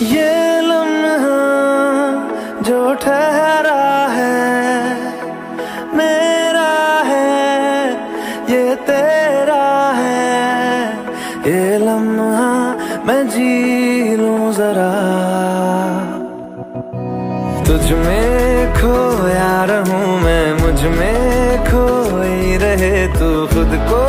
ये लम्हा जो ठहरा है, मेरा है, ये तेरा है। ये लम्हा मैं जी लूँ जरा। तुझ में खोया रहूँ मैं, मुझमें खोई रहे तू खुद को